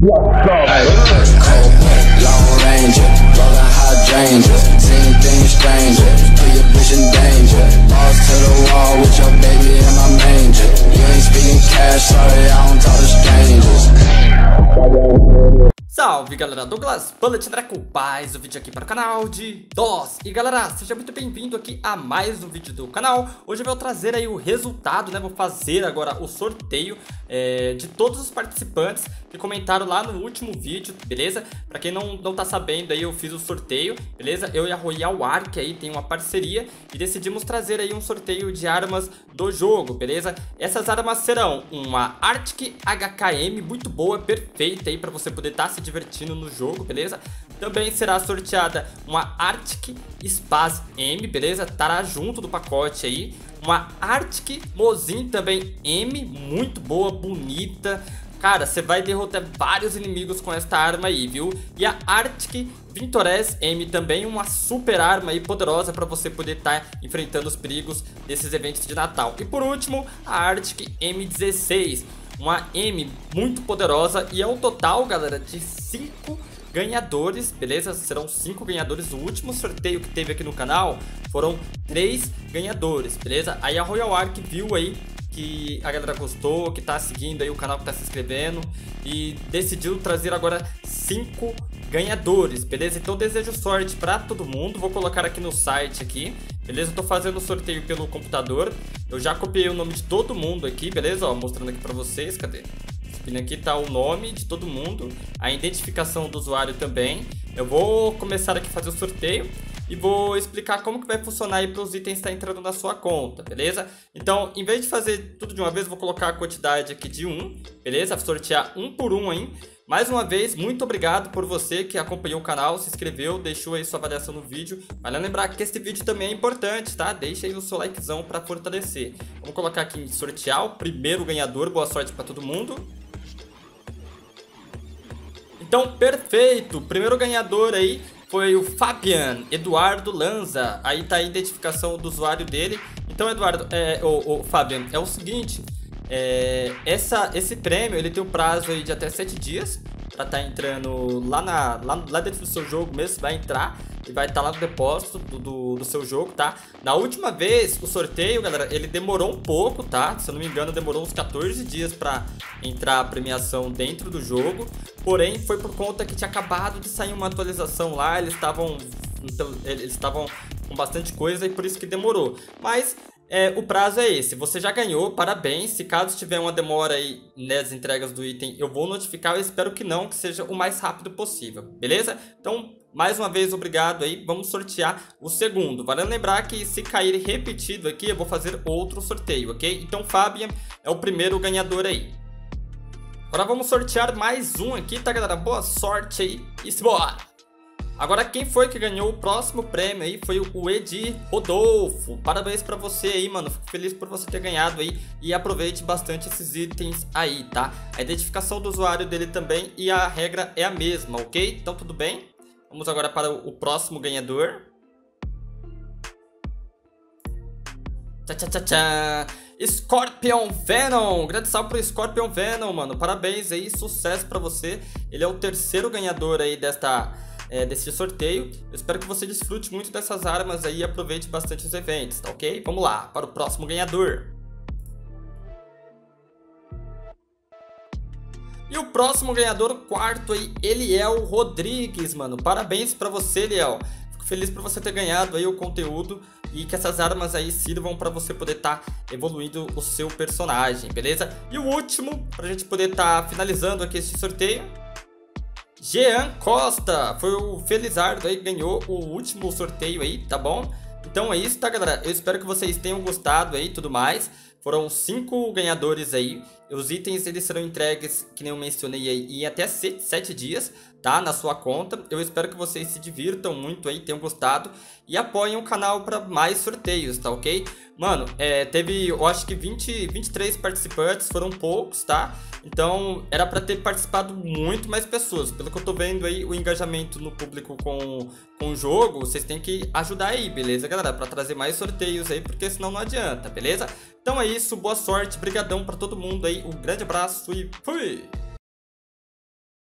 Rolling hydrangea, seeing things stranger. Put your bitch in danger. To the wall with your baby in my manger. You ain't cash, sorry, Salve galera, Douglas Bullet Draco Paz, o vídeo aqui para o canal de DOS E galera, seja muito bem-vindo aqui a mais um vídeo do canal Hoje eu vou trazer aí o resultado, né, vou fazer agora o sorteio é, de todos os participantes que comentaram lá no último vídeo, beleza? Para quem não, não tá sabendo aí, eu fiz o sorteio, beleza? Eu e a Royal Ark aí tem uma parceria e decidimos trazer aí um sorteio de armas do jogo, beleza? Essas armas serão uma Arctic HKM muito boa, perfeita aí para você poder estar tá se divertindo no jogo, beleza? Também será sorteada uma Arctic Spaz M, beleza? Estará junto do pacote aí. Uma Arctic Mozin também M, muito boa, bonita. Cara, você vai derrotar vários inimigos com esta arma aí, viu? E a Arctic Vintores M também, uma super arma aí poderosa para você poder estar tá enfrentando os perigos desses eventos de Natal. E por último, a Arctic M16, uma M muito poderosa e é um total, galera, de 5 ganhadores, beleza? Serão cinco ganhadores. O último sorteio que teve aqui no canal foram três ganhadores, beleza? Aí a Royal Ark viu aí que a galera gostou, que tá seguindo aí o canal, que tá se inscrevendo e decidiu trazer agora cinco ganhadores, beleza? Então desejo sorte para todo mundo, vou colocar aqui no site aqui, beleza? Eu tô fazendo o sorteio pelo computador, eu já copiei o nome de todo mundo aqui, beleza? Ó, mostrando aqui para vocês, cadê? Aqui tá o nome de todo mundo, a identificação do usuário também. Eu vou começar aqui a fazer o sorteio e vou explicar como que vai funcionar aí para os itens estar tá entrando na sua conta, beleza? Então, em vez de fazer tudo de uma vez, vou colocar a quantidade aqui de um, beleza? Sortear um por um aí. Mais uma vez, muito obrigado por você que acompanhou o canal, se inscreveu, deixou aí sua avaliação no vídeo. Vale lembrar que este vídeo também é importante, tá? Deixa aí o seu likezão para fortalecer. Vamos colocar aqui em sortear o primeiro ganhador. Boa sorte para todo mundo. Então, perfeito! Primeiro ganhador aí foi o Fabian Eduardo Lanza. Aí tá a identificação do usuário dele. Então, Eduardo, é, o, o Fabian, é o seguinte. É, essa, esse prêmio ele tem um prazo aí de até 7 dias para estar tá entrando lá, na, lá, lá dentro do seu jogo mesmo, vai entrar e vai estar tá lá no depósito do, do, do, seu jogo, tá? Na última vez, o sorteio, galera, ele demorou um pouco, tá? Se eu não me engano, demorou uns 14 dias para entrar a premiação dentro do jogo. Porém, foi por conta que tinha acabado de sair uma atualização lá, eles estavam então, eles estavam com bastante coisa e por isso que demorou. Mas é, o prazo é esse. Você já ganhou, parabéns. Se caso tiver uma demora aí nas entregas do item, eu vou notificar. Eu espero que não, que seja o mais rápido possível, beleza? Então, mais uma vez, obrigado aí. Vamos sortear o segundo. Vale lembrar que se cair repetido aqui, eu vou fazer outro sorteio, ok? Então, Fabian é o primeiro ganhador aí. Agora vamos sortear mais um aqui, tá, galera? Boa sorte aí e bora! Agora quem foi que ganhou o próximo prêmio aí foi o Edi Rodolfo. Parabéns pra você aí, mano. Fico feliz por você ter ganhado aí e aproveite bastante esses itens aí, tá? A identificação do usuário dele também e a regra é a mesma, ok? Então tudo bem? Vamos agora para o próximo ganhador. Tchá, tchá, tchá, tchá. Scorpion Venom, grande salve pro Scorpion Venom, mano, parabéns aí, sucesso pra você, ele é o terceiro ganhador aí desta é, desse sorteio. Eu espero que você desfrute muito dessas armas aí e aproveite bastante os eventos, tá ok? Vamos lá, para o próximo ganhador. E o próximo ganhador, quarto aí, Eliel Rodrigues, mano. Parabéns pra você, Eliel. Fico feliz por você ter ganhado aí o conteúdo e que essas armas aí sirvam para você poder estar tá evoluindo o seu personagem, beleza? E o último, pra gente poder estar tá finalizando aqui esse sorteio, Jean Costa foi o Felizardo aí ganhou o último sorteio aí, tá bom? Então é isso, tá galera? Eu espero que vocês tenham gostado aí e tudo mais. Foram cinco ganhadores aí. Os itens eles serão entregues, que nem eu mencionei aí, em até sete dias, tá? Na sua conta. Eu espero que vocês se divirtam muito aí, tenham gostado. E apoiem o canal para mais sorteios, tá ok? Mano, é, teve, eu acho que 20, 23 participantes, foram poucos, tá? Então, era para ter participado muito mais pessoas. Pelo que eu tô vendo aí, o engajamento no público com, com o jogo, vocês têm que ajudar aí, beleza, galera? Para trazer mais sorteios aí, porque senão não adianta, beleza? Então é isso, boa sorte, brigadão para todo mundo aí, um grande abraço e fui!